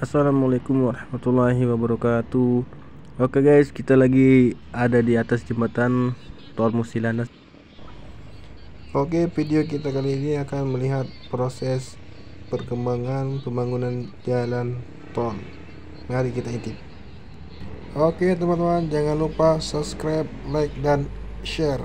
Assalamualaikum warahmatullahi wabarakatuh. Oke guys kita lagi ada di atas jembatan Tol Musilanas. Oke video kita kali ini akan melihat proses perkembangan pembangunan jalan tol. Mari kita intip. Oke teman-teman jangan lupa subscribe, like, dan share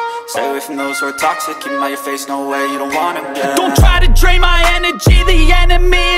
Stay away from those who are toxic. Keep 'em out your face, no way, you don't want 'em, yeah. Don't try to drain my energy. The enemy